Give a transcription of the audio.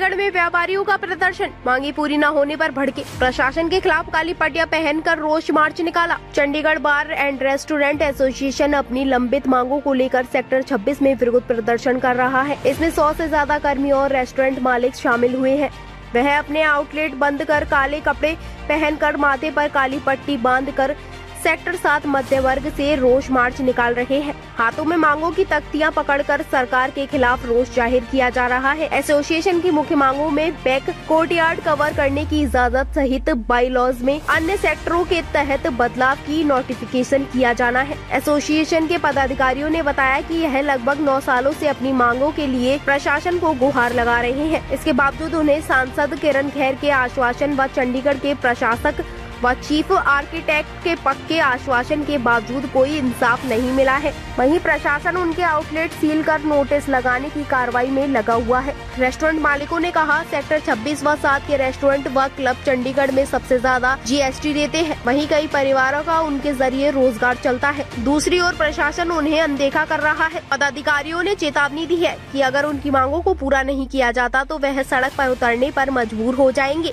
चंडीगढ़ में व्यापारियों का प्रदर्शन। मांगी पूरी न होने पर भड़के। प्रशासन के खिलाफ काली पटिया पहनकर रोष मार्च निकाला। Chandigarh bar and restaurant association अपनी लंबित मांगों को लेकर सेक्टर 26 में विरोध प्रदर्शन कर रहा है। इसमें 100 से ज़्यादा कर्मी और रेस्टोरेंट मालिक शामिल हुए हैं। वह अपने आउटलेट बंद कर काले कपड़े पहनकर माथे पर काली पट्टी बाँध कर सेक्टर सात मध्य वर्ग से रोष मार्च निकाल रहे हैं। हाथों में मांगों की तख्तियाँ पकड़कर सरकार के खिलाफ रोष ज़ाहिर किया जा रहा है। एसोसिएशन की मुख्य मांगों में बैक कोर्टयार्ड कवर करने की इजाज़त सहित बाई लॉज में अन्य सेक्टरों के तहत बदलाव की नोटिफिकेशन किया जाना है। एसोसिएशन के पदाधिकारियों ने बताया कि यह लगभग नौ सालों से अपनी मांगों के लिए प्रशासन को गुहार लगा रहे हैं। इसके बावजूद उन्हें सांसद किरण खेर के आश्वासन व चंडीगढ़ के प्रशासक व चीफ आर्किटेक्ट के पक्के आश्वासन के बावजूद कोई इंसाफ नहीं मिला है। वहीं प्रशासन उनके आउटलेट सील कर नोटिस लगाने की कार्रवाई में लगा हुआ है। रेस्टोरेंट मालिकों ने कहा, सेक्टर 26 व सात के रेस्टोरेंट व क्लब चंडीगढ़ में सबसे ज़्यादा जीएसटी देते हैं। वहीं कई परिवारों का उनके ज़रिए रोज़गार चलता है। दूसरी ओर प्रशासन उन्हें अनदेखा कर रहा है। पदाधिकारियों ने चेतावनी दी है की अगर उनकी मांगों को पूरा नहीं किया जाता तो वह सड़क आरोप उतरने आरोप मजबूर हो जाएँगे।